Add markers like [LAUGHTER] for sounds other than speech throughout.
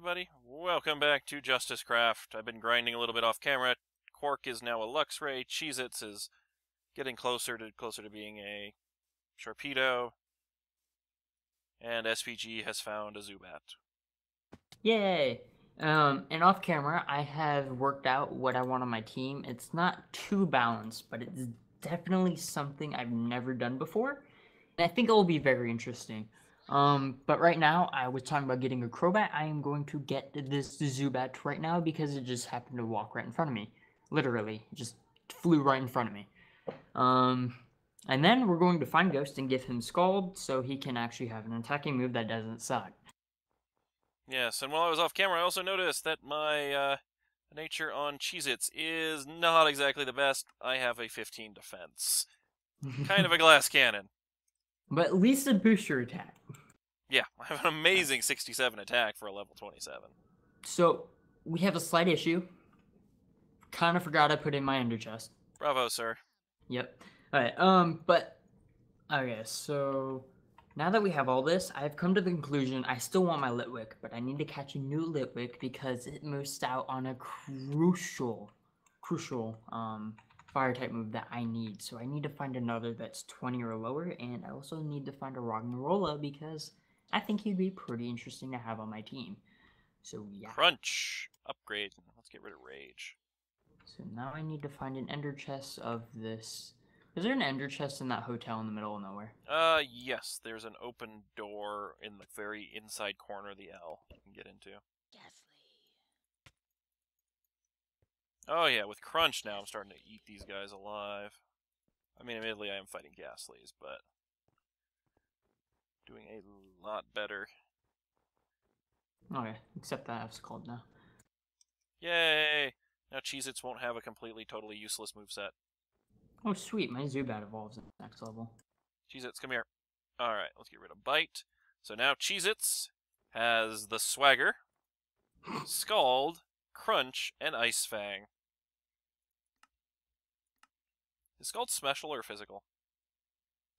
everybody. Welcome back to Justiscraft. I've been grinding a little bit off camera. Quark is now a Luxray. Cheez-Its is getting closer to closer to being a Sharpedo. And SPG has found a Zubat. Yay! Um, and off camera, I have worked out what I want on my team. It's not too balanced, but it's definitely something I've never done before. And I think it will be very interesting. Um, but right now, I was talking about getting a Crobat. I am going to get this Zubat right now because it just happened to walk right in front of me. Literally, it just flew right in front of me. Um, and then we're going to find Ghost and give him Scald so he can actually have an attacking move that doesn't suck. Yes, and while I was off camera, I also noticed that my uh, nature on Cheez-Its is not exactly the best. I have a 15 defense. kind of a [LAUGHS] glass cannon. But at least a booster attack. Yeah, [LAUGHS] I have an amazing 67 attack for a level 27. So, we have a slight issue. Kind of forgot I put in my ender chest. Bravo, sir. Yep. Alright, um, but... Okay, so... Now that we have all this, I've come to the conclusion I still want my Litwick, but I need to catch a new Litwick because it missed out on a crucial, crucial, um, fire type move that I need. So I need to find another that's 20 or lower, and I also need to find a Rognarola because I think he'd be pretty interesting to have on my team. So yeah. Crunch! Upgrade. Let's get rid of Rage. So now I need to find an ender chest of this. Is there an ender chest in that hotel in the middle of nowhere? Uh, yes. There's an open door in the very inside corner of the L you can get into. Gastly. Oh yeah, with Crunch now I'm starting to eat these guys alive. I mean, admittedly I am fighting Gastly's, but doing a lot better. Okay, except that I've called now. Yay! Now Cheez-Its won't have a completely, totally useless moveset. Oh sweet, my Zubat evolves at the next level. Cheez-Its, come here. Alright, let's get rid of Bite. So now Cheez-Its has the Swagger, [LAUGHS] Scald, Crunch, and Ice Fang. Is Scald special or physical?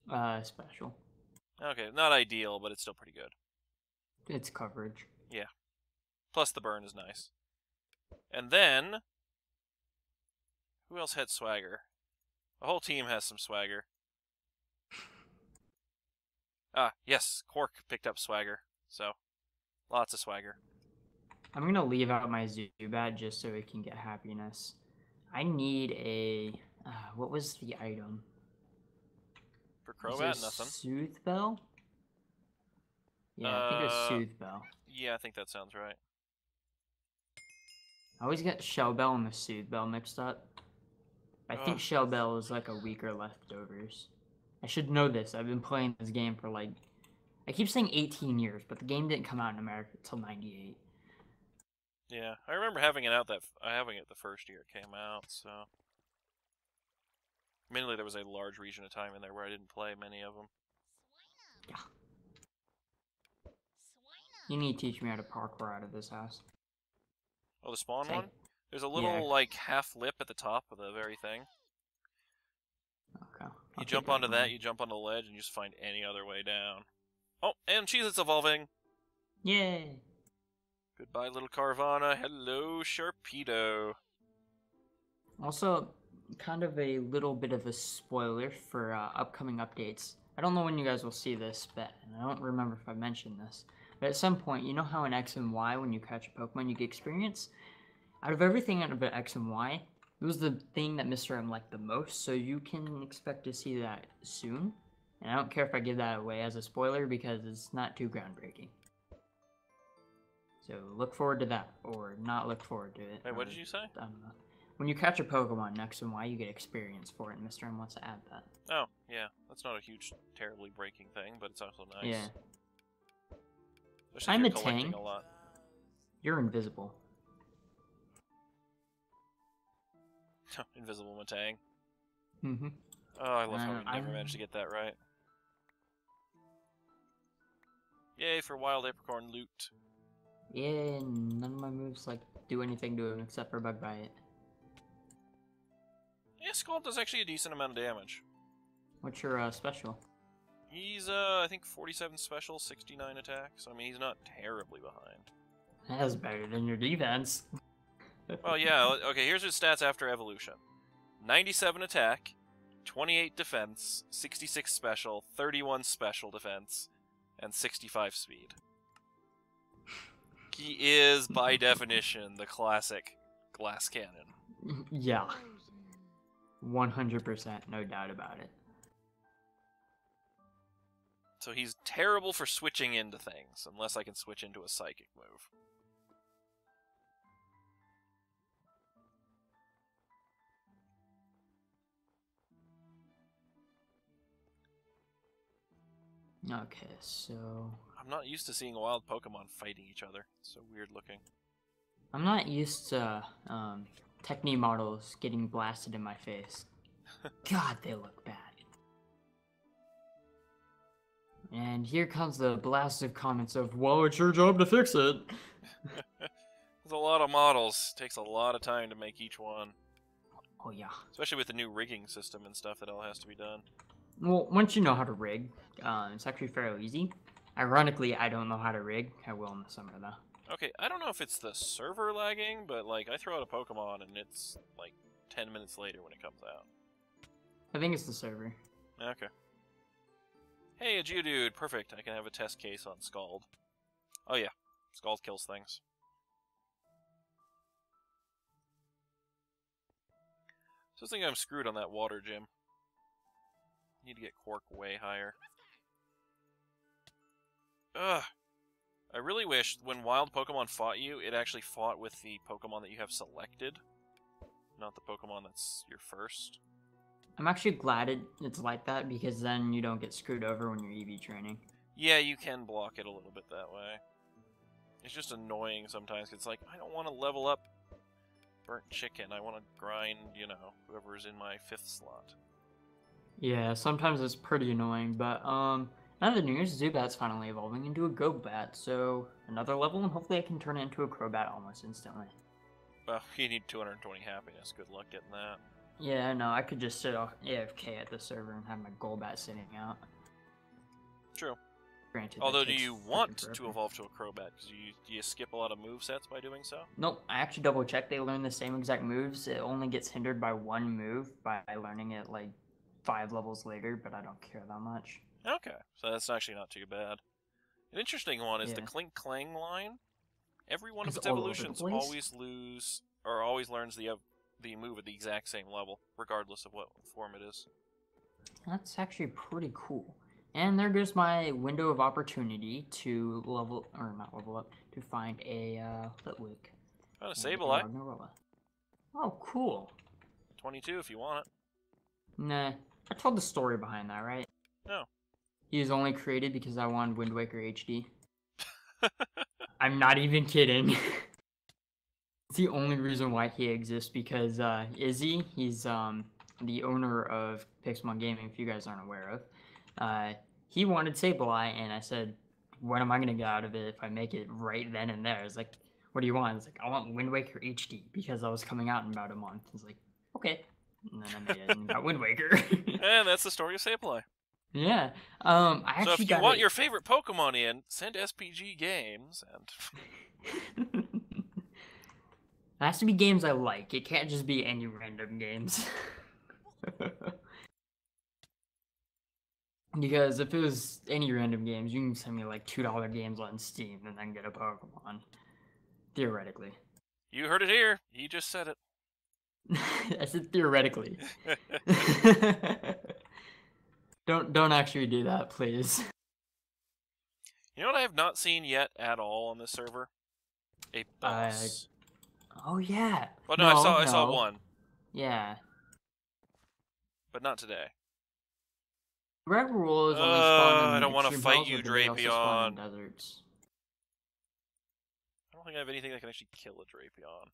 Uh, special. Okay, not ideal, but it's still pretty good. It's coverage. Yeah. Plus the burn is nice. And then... Who else had swagger? The whole team has some swagger. Ah, yes, Quark picked up swagger. So, lots of swagger. I'm gonna leave out my Zubat just so it can get happiness. I need a... Uh, what was the item? For Crobat, nothing. Soothe Bell? Yeah, I think it was Uh, Soothe Bell. Yeah, I think that sounds right. I always get Shell Bell and the Soothe Bell mixed up. I think Ugh. Shell Bell is like a weaker leftovers. I should know this. I've been playing this game for like... I keep saying 18 years, but the game didn't come out in America until 98. Yeah, I remember having it out that f- uh, having it the first year it came out. So, mainly there was a large region of time in there where I didn't play many of them. You need to teach me how to parkour out of this house. Oh, the spawn Same. one. There's a little Yeah. like half lip at the top of the very thing. Okay. You I'll jump keep that onto that, you jump on the ledge, and you just find any other way down. Oh, and cheese it's evolving. Yay! Goodbye, little Carvanha. Hello, Sharpedo. Also, kind of a little bit of a spoiler for uh, upcoming updates. I don't know when you guys will see this, but I don't remember if I mentioned this. But at some point, you know how in X and Y, when you catch a Pokemon, you get experience? Out of everything out of X and Y, it was the thing that Mr. M liked the most, so you can expect to see that soon. And I don't care if I give that away as a spoiler because it's not too groundbreaking. So look forward to that, or not look forward to it. Wait, what did you say? I don't know. When you catch a Pokemon next and Y, you get experience for it, and Mr. M wants to add that. Oh, yeah. That's not a huge, terribly breaking thing, but it's also nice. Yeah. Especially I'm a you're Tang. a lot. You're invisible. [LAUGHS] Invisible Matang. Mm-hmm. Oh, I love how Uh, we never I'm- managed to get that right. Yay for wild apricorn loot. Yeah, none of my moves like do anything to him except for Bug Bite. Yeah, Scald does actually a decent amount of damage. What's your uh, special? He's, uh, I think 47 special, 69 attack, so I mean, he's not terribly behind. That's better than your defense. [LAUGHS] Well, yeah. Okay, here's his stats after evolution: 97 attack, 28 defense, 66 special, 31 special defense, and 65 speed. He is, by [LAUGHS] definition, the classic glass cannon. yeah. 100%, no doubt about it. So he's terrible for switching into things, unless I can switch into a psychic move. Okay, so I'm not used to seeing wild Pokemon fighting each other. It's so weird looking. I'm not used to um, Techni models getting blasted in my face. [LAUGHS] God, they look bad. And here comes the blast of comments of, well, it's your job to fix it. [LAUGHS] There's a lot of models. Takes a lot of time to make each one, Oh, yeah. especially with the new rigging system and stuff that all has to be done. Well, once you know how to rig, uh, it's actually fairly easy. Ironically, I don't know how to rig. I will in the summer, though. Okay, I don't know if it's the server lagging, but like I throw out a Pokemon and it's like 10 minutes later when it comes out. I think it's the server. Okay. Hey, a Geodude! Perfect. I can have a test case on Scald. Oh yeah, Scald kills things. So I think I'm screwed on that water gym. Need to get Quark way higher. Ugh. I really wish when wild Pokemon fought you, it actually fought with the Pokemon that you have selected, not the Pokemon that's your first. I'm actually glad it, it's like that because then you don't get screwed over when you're EV training. Yeah, you can block it a little bit that way. It's just annoying sometimes. 'cause It's like I don't want to level up burnt chicken. I want to grind, you know, whoever's in my fifth slot. Yeah, sometimes it's pretty annoying, but um, another news, Zubat's finally evolving into a Golbat, so another level, and hopefully I can turn it into a Crobat almost instantly. Well, [LAUGHS] you need 220 happiness. Good luck getting that. Yeah, no, I could just sit off AFK at the server and have my Golbat sitting out. True. Granted, Although, do you want to evolve to a Crobat? Because you do you skip a lot of move sets by doing so? Nope, I actually double checked. They learn the same exact moves. It only gets hindered by one move by learning it like five levels later, but I don't care that much. Okay, so that's actually not too bad. An interesting one is the Klink Klang line. Every one of It's evolutions always lose or always learns the the move at the exact same level, regardless of what form it is. That's actually pretty cool. And there goes my window of opportunity to level, or not level up, to find a uh, Litwick. Found a and Sableye. Oh, cool. 22 if you want it. Nah, I told the story behind that, right? No. He was only created because I wanted Wind Waker HD. [LAUGHS] I'm not even kidding. [LAUGHS] it's the only reason why he exists because uh, Izzy, he's um, the owner of Pixmon Gaming, if you guys aren't aware of. Uh, he wanted Sableye, and I said, what am I going to get out of it if I make it right then and there? It's like, what do you want? It's like, I want Wind Waker HD because I was coming out in about a month. He's like, okay. And then I made it and got Wind Waker. [LAUGHS] And that's the story of Sableye. Yeah. Um, I So actually if you got want it- your favorite Pokemon in, send SPG Games and [LAUGHS] it has to be games I like. It can't just be any random games. [LAUGHS] because if it was any random games, you can send me like two dollar games on Steam and then get a Pokemon. Theoretically. you heard it here. You just said it. [LAUGHS] I said theoretically. Don't don't actually do that, please. [LAUGHS] You know what I have not seen yet at all on this server? A boss. Oh yeah. well, no, I saw I saw one, Yeah. but not today. Red rule is only Uh, spawned in I don't wanna fight you, or do they also spawn in Drapion. Deserts. I don't think I have anything that can actually kill a Drapion.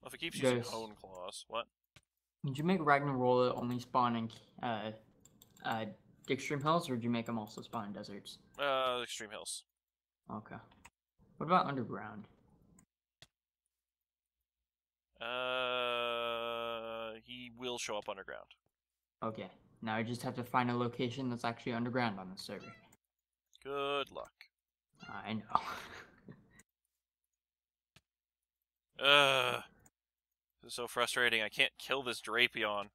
Well, if it keeps using. Hone Claws, what? Did you make Ragnarola only spawn in uh, uh, extreme hills, or did you make them also spawn in deserts? Uh, Extreme Hills. Okay. What about underground? Uh, he will show up underground. Okay. Now I just have to find a location that's actually underground on the server. Good luck. I know. [LAUGHS] Ugh. This is so frustrating. I can't kill this Drapion.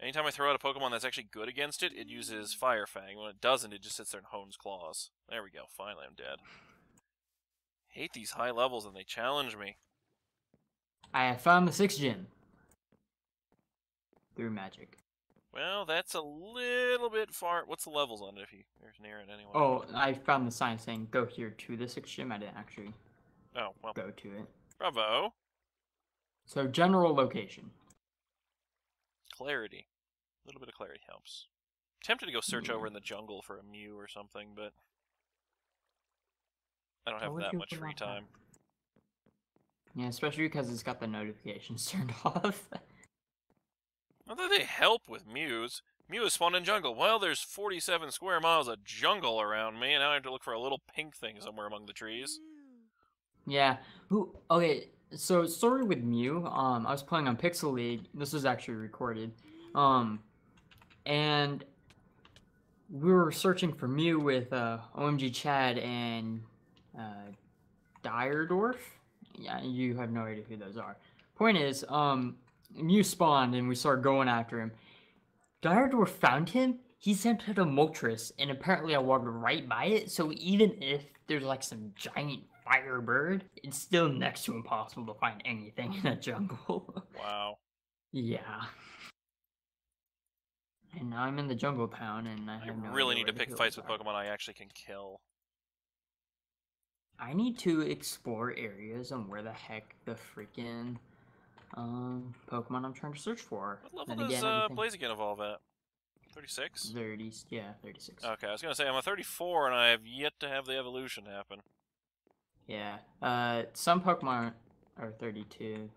Anytime I throw out a Pokemon that's actually good against it, it uses Fire Fang. When it doesn't, it just sits there and hones claws. There we go. Finally, I'm dead. Hate these high levels and they challenge me. I have found the sixth gym. Through magic. Well, that's a little bit far. What's the levels on it if you, you're near it anyway? Oh, I found the sign saying go here to the sixth gym. I didn't actually Oh, well, go to it. Bravo. So general location. Clarity. A little bit of clarity helps. Tempted to go search Yeah. over in the jungle for a Mew or something, but I don't have that much free want that? time. Yeah, especially because it's got the notifications [LAUGHS] turned off. Although they help with Mews. Mew is spawned in jungle. Well, there's 47 square miles of jungle around me, and now I have to look for a little pink thing somewhere among the trees. Yeah. Who? Okay. So story with Mew. Um, I was playing on Pixel League. This was actually recorded. Um, and we were searching for Mew with uh, OMG Chad and uh. Yeah, you have no idea who those are. Point is, um, Mew spawned and we started going after him. Dyerdorf found him. He sent out a Moltres, and apparently I walked right by it. So even if there's like some giant fire bird, it's still next to impossible to find anything in a jungle. [LAUGHS] Wow. yeah. And now I'm in the jungle town, and I I have no really need to pick fights with. Pokemon I actually can kill. I need to explore areas and where the heck the freaking um Pokemon I'm trying to search for. What level Then does again, uh, Blaziken evolve at? 36? 30, yeah, 36. Okay, I was gonna say I'm a 34 and I have yet to have the evolution happen. Yeah. Uh, some Pokemon are 32.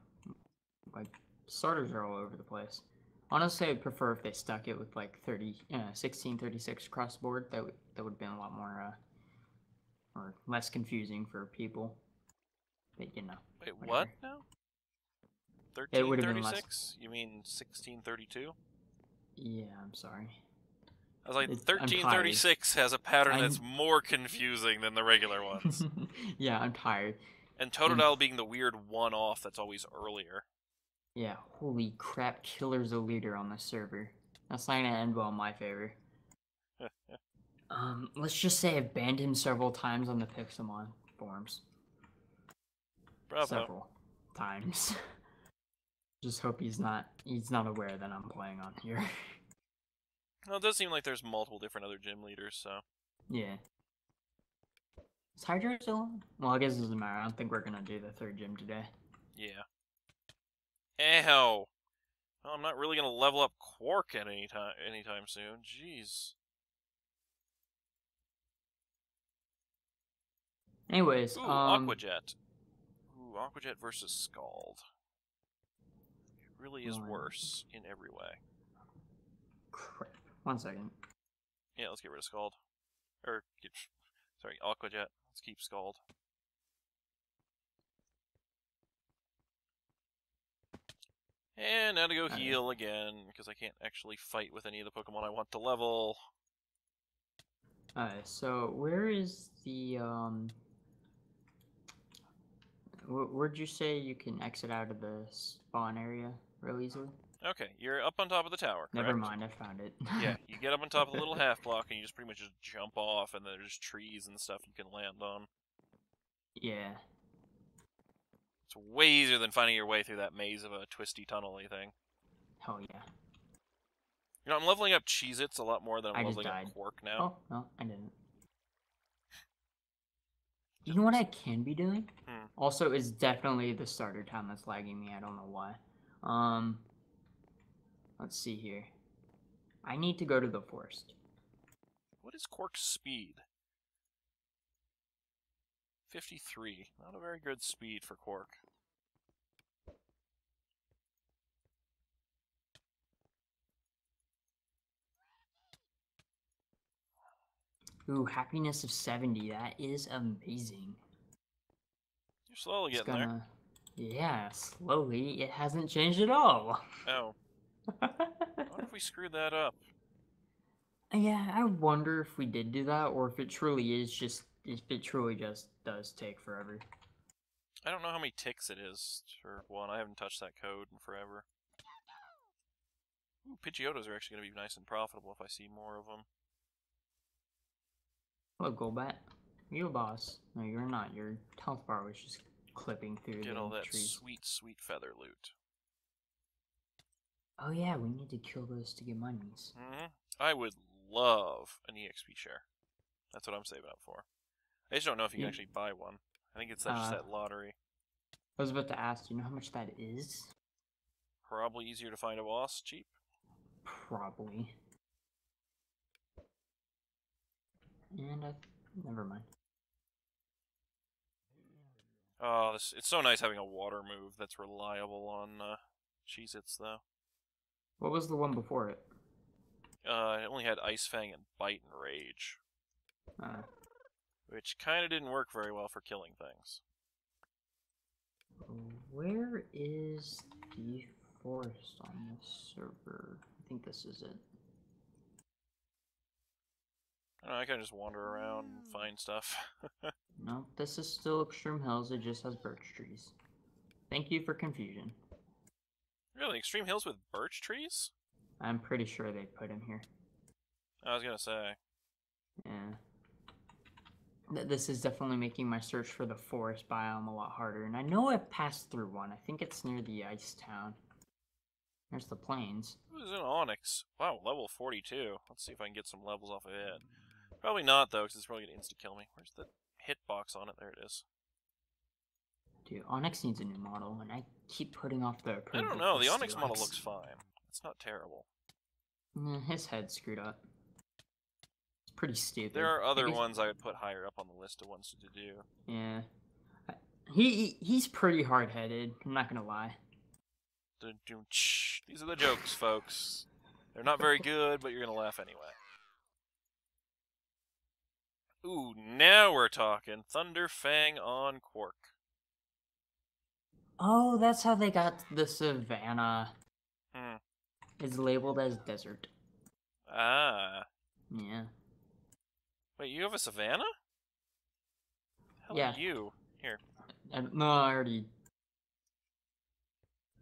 Like, starters are all over the place. Honestly, I'd prefer if they stuck it with like 30, uh, 16, 36 across the board. That would that would have been a lot more, uh, or less confusing for people. But you know, Wait, what Whatever. now? It would've been less. 1336? You mean 1632? yeah, I'm sorry. I was like, It's- 1336 has a pattern I'm- that's more confusing than the regular ones. [LAUGHS] yeah, I'm tired. and Totodile being the weird one off that's always earlier. Yeah, holy crap, killer's a leader on the server. That's not gonna end well in my favor. [LAUGHS] Um, let's just say I've banned him several times on the Pixelmon forums. Bravo. Several times. [LAUGHS] just hope he's not he's not aware that I'm playing on here. Well, it does seem like there's multiple different other gym leaders, so. yeah. Is Hydro still on? Well, I guess it doesn't matter. I don't think we're gonna do the third gym today. Yeah. Ew. Well, I'm not really gonna level up Quark at any time anytime soon. Jeez. Anyways, Ooh, um, Aquajet. Ooh, Aquajet versus Scald. It really is worse in every way. crap. One second. Yeah, let's get rid of Scald. Or, get, sorry, Aquajet. Let's keep Scald. And now to go Alright. heal again, because I can't actually fight with any of the Pokemon I want to level. Alright, so where is the um? Where'd you say you can exit out of the spawn area real easily? Okay, you're up on top of the tower, Never mind, I found it. Yeah, you get up on top of the little [LAUGHS] half block and you just pretty much just jump off, and there's trees and stuff you can land on. yeah. It's way easier than finding your way through that maze of a twisty tunnely thing. Hell yeah. You know, I'm leveling up Cheez Its a lot more than I'm I leveling up Quark now. Oh no, I didn't. You know what I can be doing? Hmm. Also, it's definitely the starter time that's lagging me. I don't know why. Um, let's see here. I need to go to the forest. What is Quark's speed? 53. Not a very good speed for Quark. Ooh, happiness of seventy. That is amazing. You're slowly It's getting gonna. Yeah, slowly. It hasn't changed at all. Oh, I wonder if we [LAUGHS] screwed that up. Yeah, I wonder if we did do that, or if it truly is just if it truly just does take forever. I don't know how many ticks it is for one. I haven't touched that code in forever. Ooh, Pidgeotos are actually going to be nice and profitable if I see more of them. Hello, Golbat. You a boss. No, you're not. Your health bar was just clipping through Get the all that trees. sweet, sweet feather loot. Oh yeah, we need to kill those to get monies. hmm I would love an EXP share. That's what I'm saving up for. I just don't know if you can Yeah. actually buy one. I think it's that, just Uh, that lottery. I was about to ask, do you know how much that is? Probably easier to find a boss cheap. Probably. And I never mind. Oh, this it's so nice having a water move that's reliable on uh, Cheez-Its, though. What was the one before it? Uh, it only had Ice Fang and Bite and Rage, Uh, which kind of didn't work very well for killing things. where is the forest on this server? I think this is it. I don't know, I kind of just wander around and find stuff. [LAUGHS] No, this is still Extreme Hills. It just has birch trees. Thank you for confusion. Really, Extreme Hills with birch trees? I'm pretty sure they put him here. I was gonna say. Yeah. Th- This is definitely making my search for the forest biome a lot harder. And I know I've passed through one. I think it's near the ice town. There's the plains. Who's an Onix? Wow, level 42. Let's see if I can get some levels off of it. Probably not, though, because it's probably going to insta-kill me. Where's the hitbox on it? There it is. Dude, Onix needs a new model, and I keep putting off the. I don't know, the Onix model looks fine. It's not terrible. Mm, His head screwed up. It's pretty stupid. There are I other guess- ones I would put higher up on the list of ones to do. Yeah. He he- he's pretty hard headed. I'm not gonna lie. Dun, dun, tsh. These are the jokes, folks. They're not very [LAUGHS] good, but you're going to laugh anyway. Ooh, now we're talking. Thunder Fang on Quark. Oh, that's how they got the savannah. Hmm. It's labeled as desert. Ah. Yeah. Wait, you have a Savannah? Hell Yeah. you? Here. I, no, I already.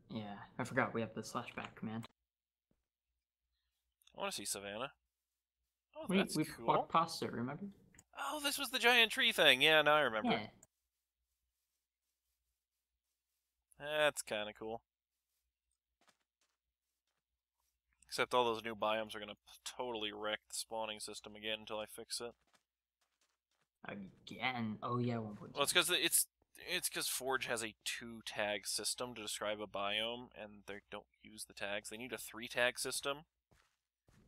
Yeah, I forgot we have the slash back command. I want to see Savannah. Oh, we that's we cool. walked past it. Remember? Oh, this was the giant tree thing. Yeah, now I remember. Yeah. That's kind of cool. Except all those new biomes are going to totally wreck the spawning system again until I fix it. Again. Oh yeah, one. Well, it's because it's it's because Forge has a two tag system to describe a biome, and they don't use the tags. They need a three tag system.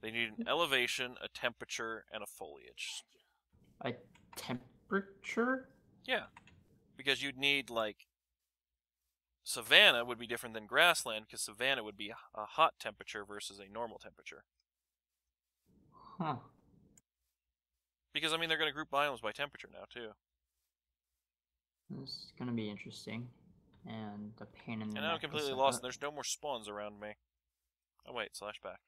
They need an elevation, a temperature, and a foliage. A temperature. Yeah, because you'd need like savanna would be different than grassland because savanna would be a hot temperature versus a normal temperature. Huh. Because I mean they're going to group biomes by temperature now too. This is gonna be interesting. And the pain in the And now I'm completely lost. and There's no more spawns around me. Oh wait, slash back.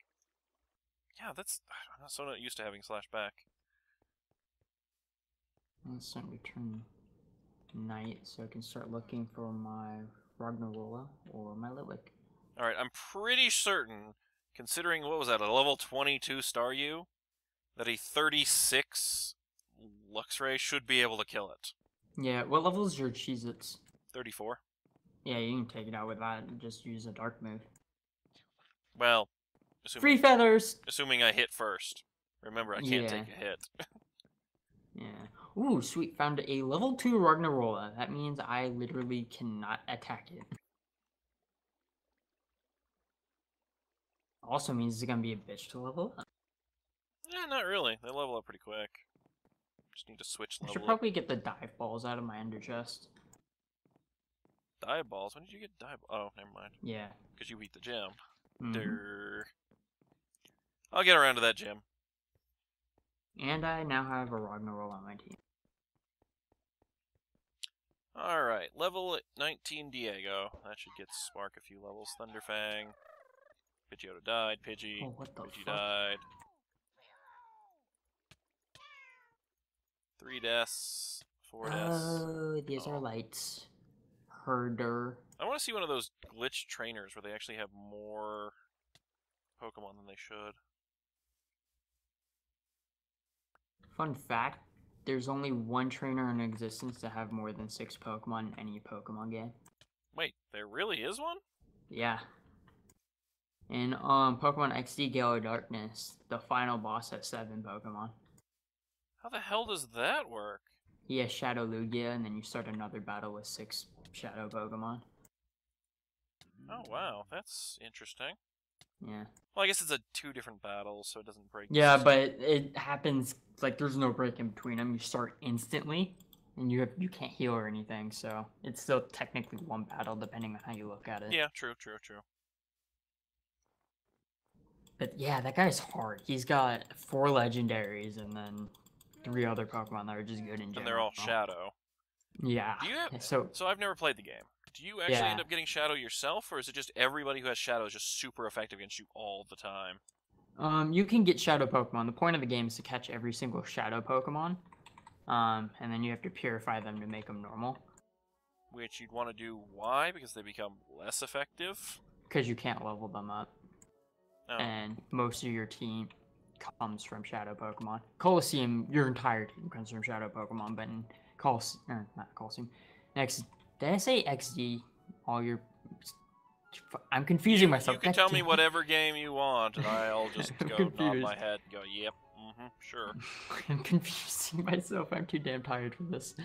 Yeah, that's [SIGHS] I'm not so not used to having slash back. Let's certainly turn night so I can start looking for my Ragnarola or my Litwick. All right, I'm pretty certain, considering what was that, a level 22 Staryu, that a 36 Luxray should be able to kill it. Yeah, what level is your Cheez Its? 34. Yeah, you can take it out with that and just use a dark move. Well, assuming, Free feathers! assuming I hit first. Remember, I can't Yeah. take a hit. [LAUGHS] Yeah. Ooh, sweet. Found a level 2 Ragnarola. That means I literally cannot attack it. Also means it's gonna be a bitch to level up. yeah, not really. They level up pretty quick. Just need to switch I should level. up. probably get the dive balls out of my ender chest. Dive balls. When did you get dive? Oh, never mind. Yeah. Because you beat the gym. mhm. Durr. I'll get around to that gym. And I now have a Ragnarola on my team. All right, level 19 Diego. That should get Spark a few levels. Thunderfang. Pidgeotto died. Pidgey. Oh, what the Pidgey fuck? died. Three deaths, four oh, deaths. Oh, these Oh. are lights. Herdier. I want to see one of those glitch trainers where they actually have more Pokemon than they should. Fun fact: There's only one trainer in existence to have more than six Pokemon in any Pokemon game. Wait, there really is one? Yeah. In um Pokemon XD Gale of Darkness, the final boss has seven Pokemon. How the hell does that work? He has Shadow Lugia, and then you start another battle with six Shadow Pokemon. Oh wow, that's interesting. Yeah. Well, I guess it's a two different battles, so it doesn't break. Yeah, but it happens like there's no break in between them. You start instantly, and you have you can't heal or anything, so it's still technically one battle depending on how you look at it. yeah, true, true, true. But yeah, that guy's hard. He's got four legendaries and then three other Pokemon that are just good in general. And they're all Shadow. Yeah. Have- So So I've never played the game. Do you actually end up getting Shadow yourself, or is it just everybody who has Shadow is just super effective against you all the time? um, you can get Shadow Pokemon. The point of the game is to catch every single Shadow Pokemon, um, and then you have to purify them to make them normal. Which you'd want to do. Why? Because they become less effective. Because you can't level them up, Oh, and most of your team comes from Shadow Pokemon. Coliseum, your entire team comes from Shadow Pokemon, but in Colis, or not Coliseum, next, did I say XD? All your, I'm confusing myself. you can tell me whatever game you want, and I'll [LAUGHS] just go nod confused. my head and go, "Yep, mm-hmm, sure." [LAUGHS] I'm confusing [LAUGHS] myself. I'm too damn tired for this.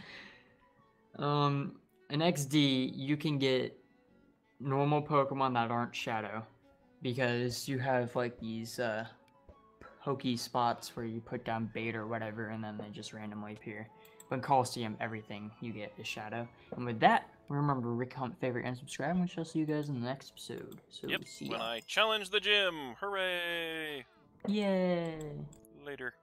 Um, in XD, you can get normal Pokemon that aren't Shadow because you have like these uh, pokey spots where you put down bait or whatever, and then they just randomly appear. But in Coliseum, everything you get is Shadow. And with that, remember to comment, favorite, and subscribe. And we shall see you guys in the next episode. So Yep. see When ya. I challenge the gym, hooray! Yay! Later.